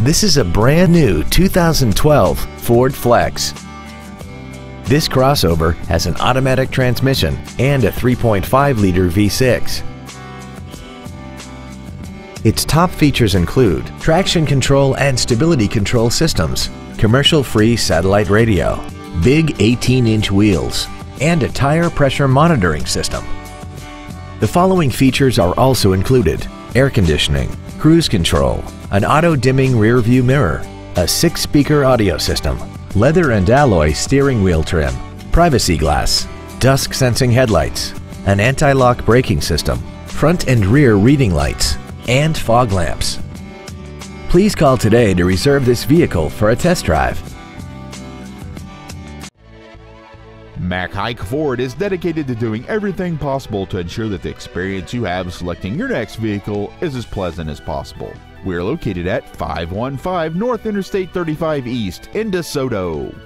This is a brand new 2012 Ford Flex. This crossover has an automatic transmission and a 3.5-liter V6. Its top features include traction control and stability control systems, commercial-free satellite radio, big 18-inch wheels, and a tire pressure monitoring system. The following features are also included air conditioning, cruise control, an auto-dimming rear view mirror, a six-speaker audio system, leather and alloy steering wheel trim, privacy glass, dusk sensing headlights, an anti-lock braking system, front and rear reading lights, and fog lamps. Please call today to reserve this vehicle for a test drive. Mac Haik Ford is dedicated to doing everything possible to ensure that the experience you have selecting your next vehicle is as pleasant as possible. We're located at 515 North Interstate 35 East in DeSoto.